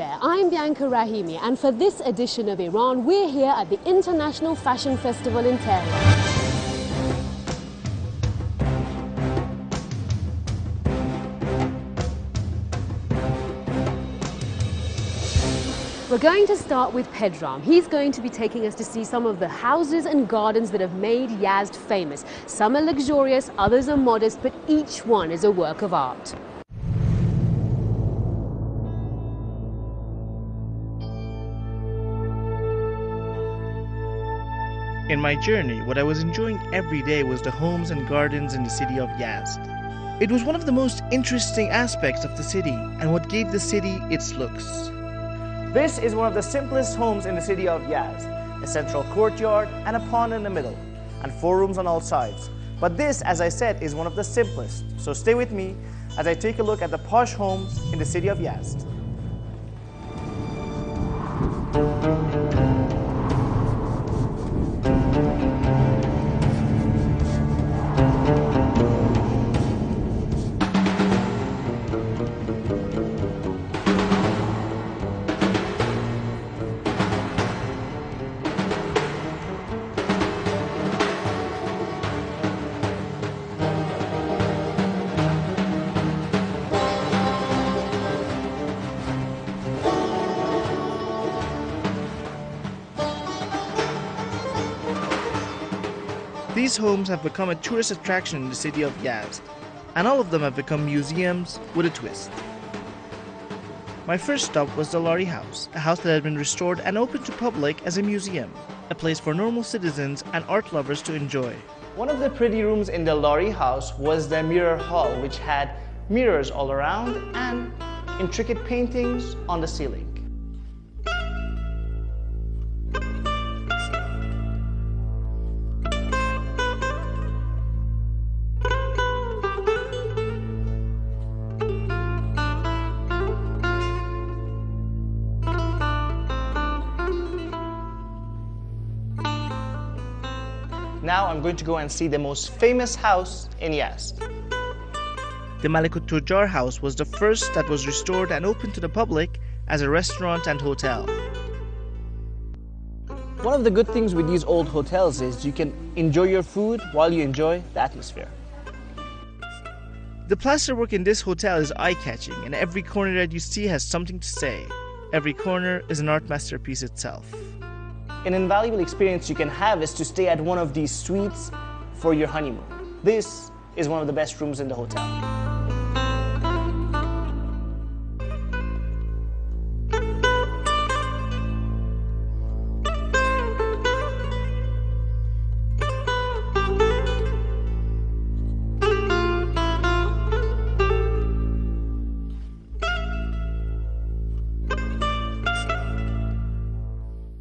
There, I'm Bianca Rahimi, and for this edition of Iran, we're here at the International Fashion Festival in Tehran. We're going to start with Pedram. He's going to be taking us to see some of the houses and gardens that have made Yazd famous. Some are luxurious, others are modest, but each one is a work of art. In my journey, what I was enjoying every day was the homes and gardens in the city of Yazd. It was one of the most interesting aspects of the city and what gave the city its looks. This is one of the simplest homes in the city of Yazd. A central courtyard and a pond in the middle, and four rooms on all sides. But this, as I said, is one of the simplest. So stay with me as I take a look at the posh homes in the city of Yazd. These homes have become a tourist attraction in the city of Yazd, and all of them have become museums with a twist. My first stop was the Lari House, a house that had been restored and opened to public as a museum, a place for normal citizens and art lovers to enjoy. One of the pretty rooms in the Lari house was the mirror hall, which had mirrors all around and intricate paintings on the ceiling. I'm going to go and see the most famous house in Yazd. The Malek-al-Tojjar house was the first that was restored and opened to the public as a restaurant and hotel. One of the good things with these old hotels is you can enjoy your food while you enjoy the atmosphere. The plasterwork in this hotel is eye-catching and every corner that you see has something to say. Every corner is an art masterpiece itself. An invaluable experience you can have is to stay at one of these suites for your honeymoon. This is one of the best rooms in the hotel.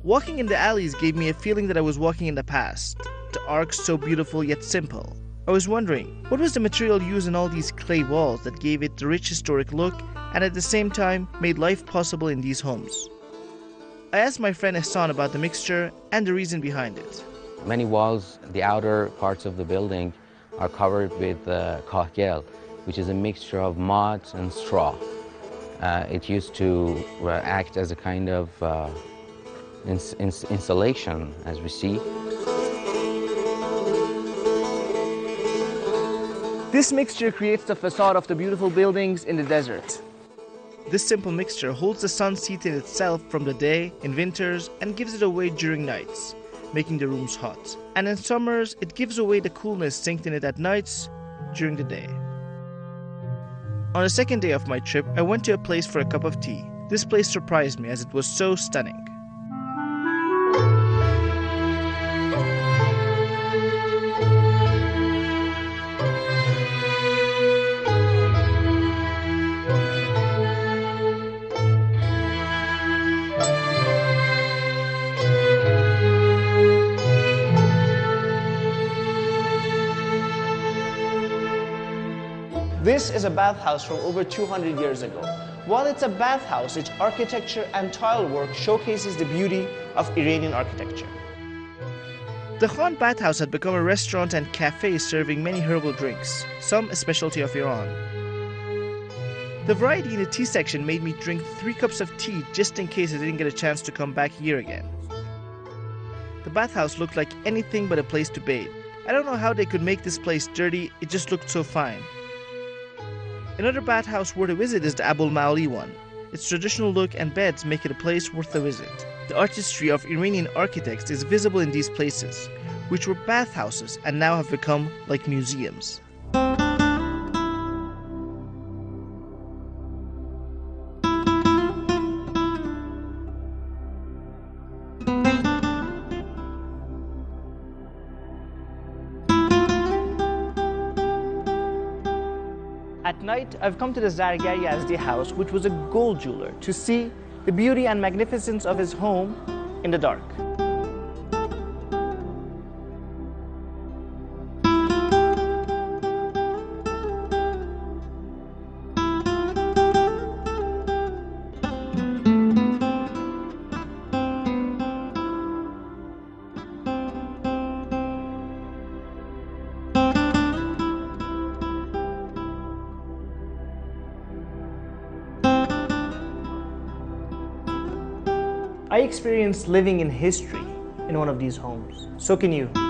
Walking in the alleys gave me a feeling that I was walking in the past. The arcs so beautiful yet simple. I was wondering, what was the material used in all these clay walls that gave it the rich historic look and at the same time made life possible in these homes? I asked my friend Hassan about the mixture and the reason behind it. Many walls, the outer parts of the building, are covered with uh, which is a mixture of mud and straw. Uh, it used to uh, act as a kind of uh, ins ins insulation, as we see. This mixture creates the facade of the beautiful buildings in the desert. This simple mixture holds the sun's heat in itself from the day in winters and gives it away during nights, making the rooms hot. And in summers, it gives away the coolness synced in it at nights during the day. On the second day of my trip, I went to a place for a cup of tea. This place surprised me as it was so stunning. This is a bathhouse from over 200 years ago. While it's a bathhouse, its architecture and tile work showcases the beauty of Iranian architecture. The Khan Bathhouse had become a restaurant and cafe serving many herbal drinks, some a specialty of Iran. The variety in the tea section made me drink three cups of tea just in case I didn't get a chance to come back here again. The bathhouse looked like anything but a place to bathe. I don't know how they could make this place dirty, it just looked so fine. Another bathhouse worth a visit is the Abul Maali one. Its traditional look and beds make it a place worth a visit. The artistry of Iranian architects is visible in these places, which were bathhouses and now have become like museums. At night, I've come to the Zargar Yazdi house, which was a gold jeweler, to see the beauty and magnificence of his home in the dark. I experienced living in history in one of these homes. So can you.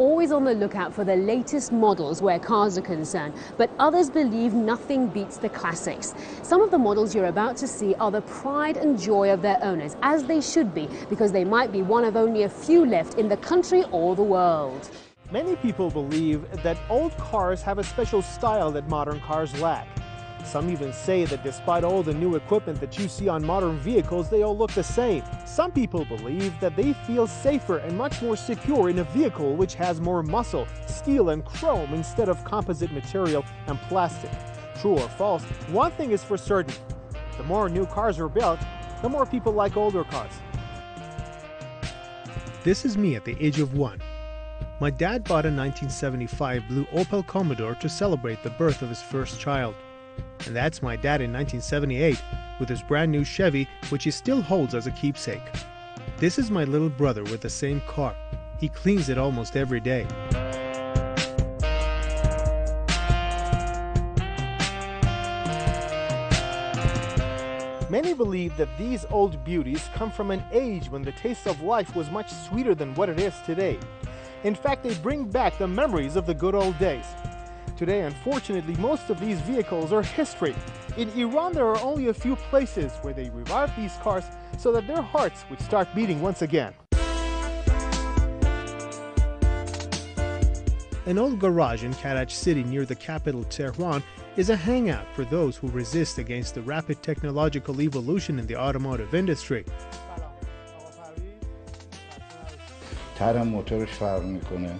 Always on the lookout for the latest models where cars are concerned, but others believe nothing beats the classics. Some of the models you're about to see are the pride and joy of their owners, as they should be, because they might be one of only a few left in the country or the world. Many people believe that old cars have a special style that modern cars lack. Some even say that despite all the new equipment that you see on modern vehicles, they all look the same. Some people believe that they feel safer and much more secure in a vehicle which has more muscle, steel, and chrome instead of composite material and plastic. True or false, one thing is for certain the more new cars are built, the more people like older cars. This is me at the age of one. My dad bought a 1975 blue Opel Commodore to celebrate the birth of his first child. And that's my dad in 1978 with his brand new Chevy, which he still holds as a keepsake. This is my little brother with the same car. He cleans it almost every day. Many believe that these old beauties come from an age when the taste of life was much sweeter than what it is today. In fact, they bring back the memories of the good old days. Today, unfortunately, most of these vehicles are history. In Iran, there are only a few places where they revive these cars so that their hearts would start beating once again. An old garage in Karaj city near the capital Tehran is a hangout for those who resist against the rapid technological evolution in the automotive industry. طرح موتورش فرق میکنه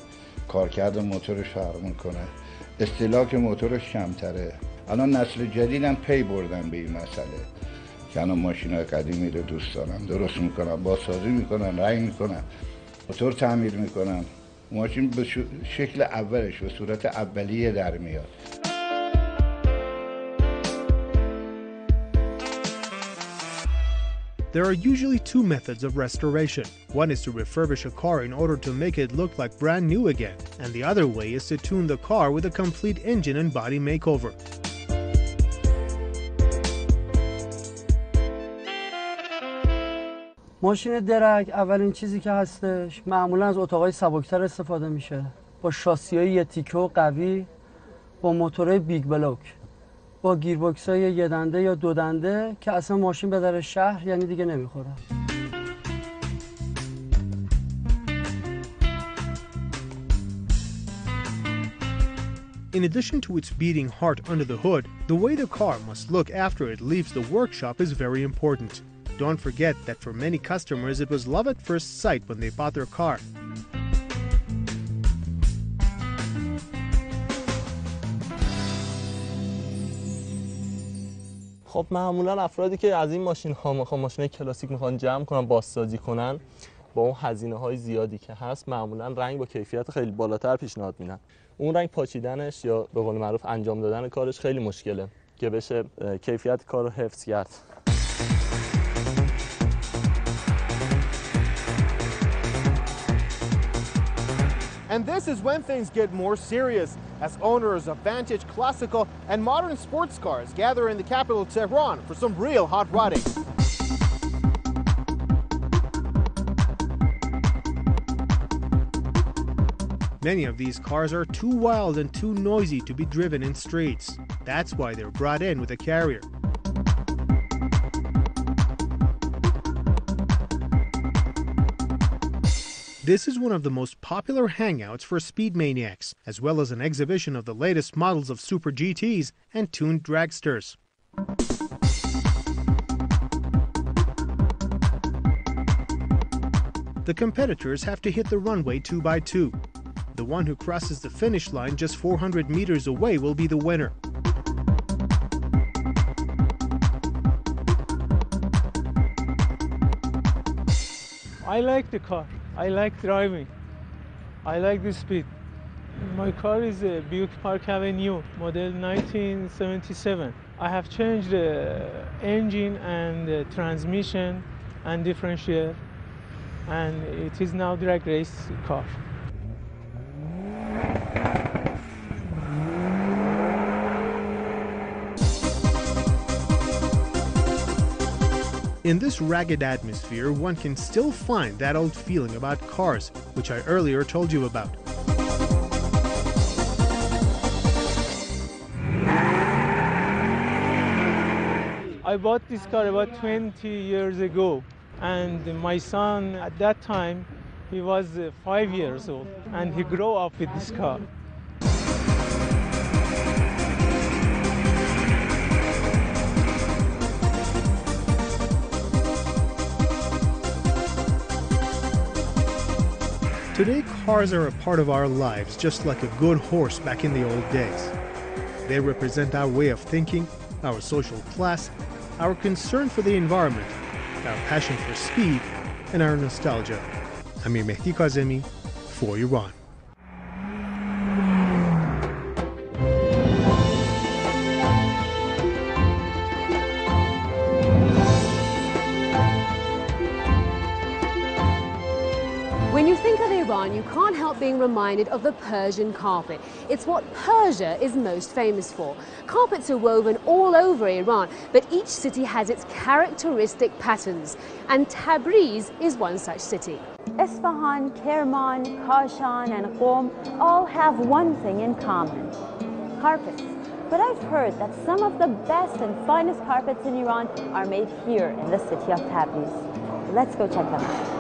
کارکرد موتورش فرق میکنه استهلاک موتورش کمتره. الان نسل جدیدم پی بردن به این مسئله. که الان ماشین های قدیمی رو دوست دارن درست می‌کنن بازسازی می‌کنن رنگ می‌کنن موتور تعمیر می‌کنن. ماشین به شکل اولش به صورت اولیه در میاد. There are usually two methods of restoration. One is to refurbish a car in order to make it look like brand new again, and the other way is to tune the car with a complete engine and body makeover. ماشین درک اولین چیزی که هستش معمولا از اتاقای سبکتر استفاده میشه با شاسی های یه تیکه و قوی با موتورهای بیگ بلوک با گیربکس های یه دنده یا دو دنده که اصلا ماشین به در شهر یعنی دیگه نمیخوره In addition to its beating heart under the hood, the way the car must look after it leaves the workshop is very important. Don't forget that for many customers it was love at first sight when they bought their car. خب معمولا افرادی که از این ماشین ها می‌خوان ماشین کلاسیک می‌خوان جمع کنن بازسازی کنن با اون هزینه های زیادی که هست معمولا رنگ با کیفیت خیلی بالاتر پیشنهاد میدن. اون رنگ پاچیدنش یا به قول معروف انجام دادن کارش خیلی مشکله که بشه کیفیت کار رو حفظ کرد. And this is when things get more serious, as owners of vintage, classical, and modern sports cars gather in the capital Tehran for some real hot rodding. Many of these cars are too wild and too noisy to be driven in streets. That's why they're brought in with a carrier. This is one of the most popular hangouts for speed maniacs, as well as an exhibition of the latest models of Super GTs and tuned dragsters. The competitors have to hit the runway two by two. The one who crosses the finish line just 400 meters away will be the winner. I like the car. I like driving. I like the speed. My car is a Buick Park Avenue, model 1977. I have changed the engine and the transmission and differential, and it is now drag race car. In this ragged atmosphere, one can still find that old feeling about cars, which I earlier told you about. I bought this car about 20 years ago, and my son at that time, he was uh, five years old, and he grew up with this car. Today, cars are a part of our lives, just like a good horse back in the old days. They represent our way of thinking, our social class, our concern for the environment, our passion for speed, and our nostalgia. Amir Mehdi Kazemi for Iran. Being reminded of the Persian carpet. It's what Persia is most famous for. Carpets are woven all over Iran, but each city has its characteristic patterns, and Tabriz is one such city. Isfahan, Kerman, Kashan, and Qom all have one thing in common carpets. But I've heard that some of the best and finest carpets in Iran are made here in the city of Tabriz. Let's go check them out.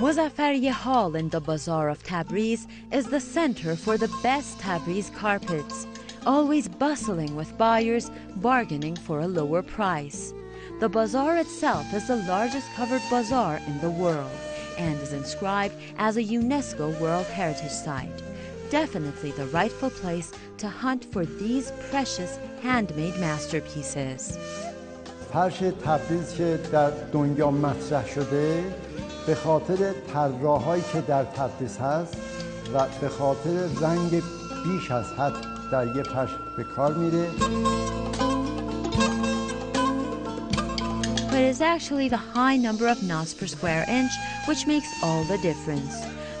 Muzaffariye Hall in the Bazaar of Tabriz is the center for the best Tabriz carpets, always bustling with buyers bargaining for a lower price. The bazaar itself is the largest covered bazaar in the world and is inscribed as a UNESCO World Heritage Site. Definitely the rightful place to hunt for these precious handmade masterpieces. فرش تبریز که در دنیا مطرح شده به خاطر طراحایی که در تبریز هست و به خاطر رنگ بیش از حد در یه فرش به کار میره But it is actually the high number of knots per square inch which makes all the difference.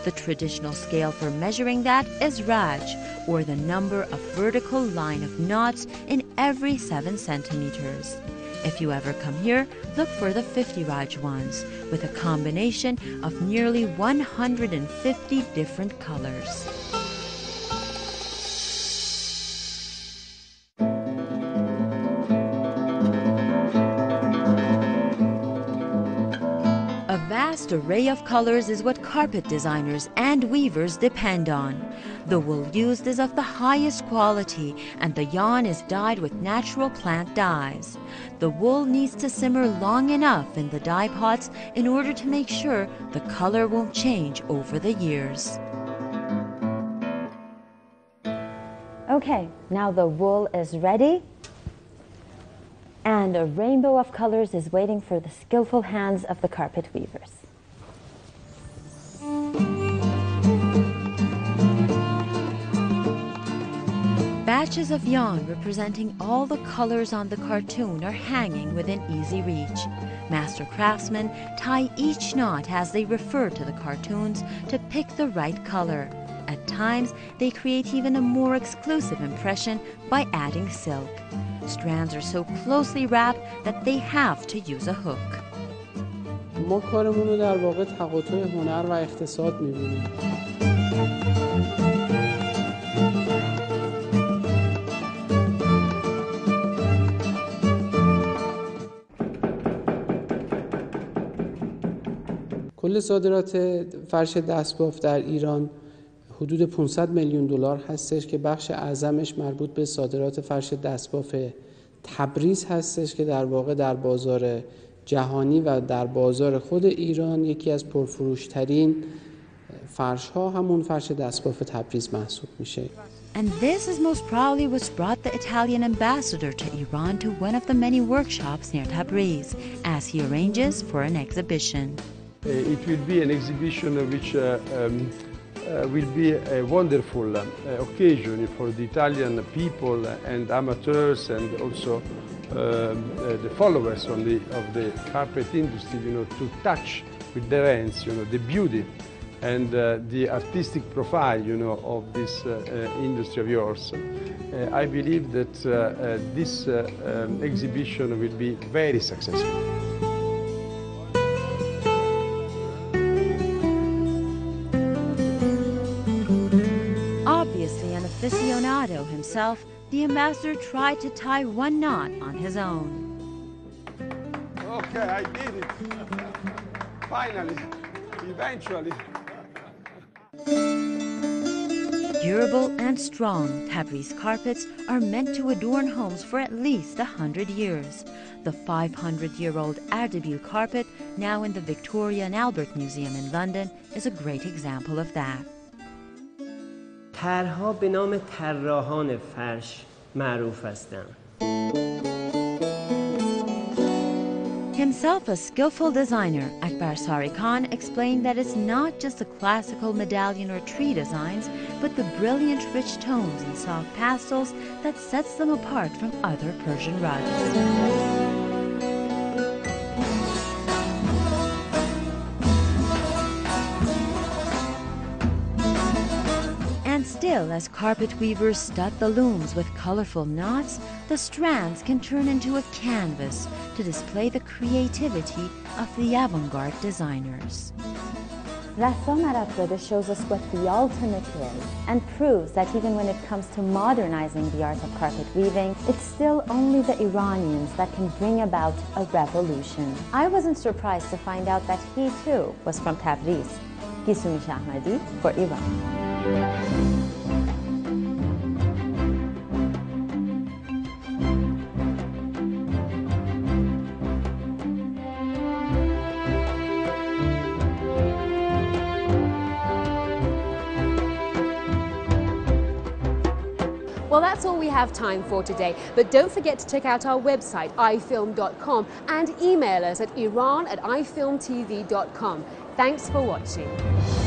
The traditional scale for measuring that is Raj, or the number of vertical line of knots in every 7 centimeters. If you ever come here, look for the 50 Raj ones, with a combination of nearly 150 different colors. A vast array of colors is what carpet designers and weavers depend on. The wool used is of the highest quality and the yarn is dyed with natural plant dyes. The wool needs to simmer long enough in the dye pots in order to make sure the color won't change over the years. Okay, now the wool is ready. And a rainbow of colors is waiting for the skillful hands of the carpet weavers. Batches of yarn representing all the colors on the cartoon are hanging within easy reach. Master craftsmen tie each knot as they refer to the cartoons to pick the right color. At times, they create even a more exclusive impression by adding silk. Strands are so closely wrapped that they have to use a hook. ما کارمون رو در واقع تقاطع هنر و اقتصاد میبینیم کل صادرات فرش دستباف در ایران حدود 500 میلیون دلار هستش که بخش اعظمش مربوط به صادرات فرش دستباف تبریز هستش که در واقع در بازار جهانی و در بازار خود ایران یکی از پرفروشترین فرش ها همون فرش دستباف تبریز محسوب میشه And this is most probably what's brought the Italian ambassador to Iran to one of the many workshops near Tabriz, as he arranges for an exhibition. Uh, it will be an exhibition which uh, um, uh, will be a wonderful uh, occasion for the Italian people and amateurs and also um, uh, the followers of the, of the carpet industry, you know, to touch with their hands, you know, the beauty and the artistic profile, you know, of this industry of yours. I believe that this um, exhibition will be very successful. Aficionado himself, the ambassador tried to tie one knot on his own. Okay, I did it. Finally, eventually. Durable and strong, Tabriz carpets are meant to adorn homes for at least a hundred years. The 500-year-old Ardabil carpet, now in the Victoria and Albert Museum in London, is a great example of that. طرها به نام طراحان فرش معروف هستند. Himself a skillful designer, Akbar Sari Khan explained that it's not just the classical medallion or tree designs, but the brilliant rich tones and soft pastels that sets them apart from other Persian rugs. Still, as carpet weavers stud the looms with colorful knots, the strands can turn into a canvas to display the creativity of the avant-garde designers. Rassam Arabzadeh shows us what the ultimate is and proves that even when it comes to modernizing the art of carpet weaving, it's still only the Iranians that can bring about a revolution. I wasn't surprised to find out that he too was from Tabriz. Gisumi Shahmadi for Iran. Well, that's all we have time for today. But don't forget to check out our website, ifilm.com, and email us at iran at ifilmtv.com. Thanks for watching.